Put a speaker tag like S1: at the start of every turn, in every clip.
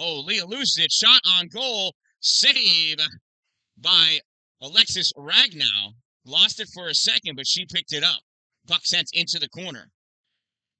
S1: Oh, Leah loses it. Shot on goal. Save by Alexis Ragnow. Lost it for a second, but she picked it up. Puck sent into the corner.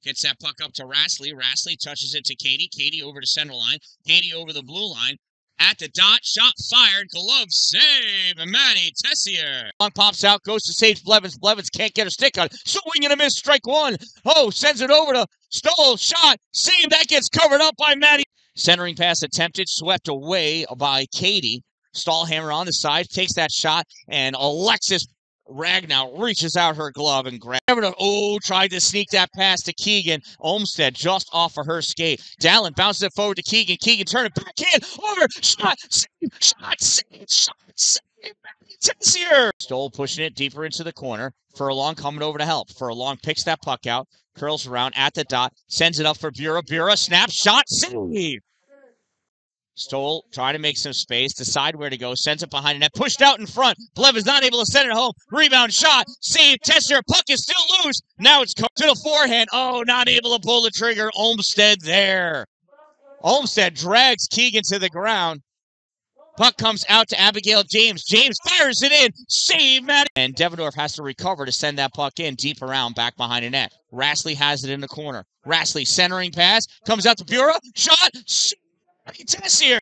S1: Gets that puck up to Rassley. Rassley touches it to Katie. Katie over to center line. Katie over the blue line. At the dot, shot fired, glove save, Maddie Tessier. Long pops out, goes to Sage Blevins. Blevins can't get a stick on it. Swing and a miss, strike one. Oh, sends it over to Stoll, shot, save, that gets covered up by Maddie. Centering pass attempted, swept away by Katie. Stallhammer on the side, takes that shot, and Alexis Ragnow reaches out her glove and grabs it. Oh, tried to sneak that pass to Keegan. Olmstead just off of her skate. Dallin bounces it forward to Keegan. Keegan turn it back in. Over. Shot. Save. Shot. Save. Shot. It's. Stoll pushing it deeper into the corner. Furlong coming over to help. Furlong picks that puck out. Curls around at the dot. Sends it up for Bura. Bura snap. Shot. Save. Stoll trying to make some space, decide where to go, sends it behind the net, pushed out in front. Blevins not able to send it home. Rebound shot, save, Tessier, puck is still loose. Now it's to the forehand. Oh, not able to pull the trigger. Olmstead there. Olmstead drags Keegan to the ground. Puck comes out to Abigail James. James fires it in. Save, Matt. And Devendorf has to recover to send that puck in deep around back behind the net. Rassley has it in the corner. Rassley centering pass. Comes out to Bura. Shot. Tessier.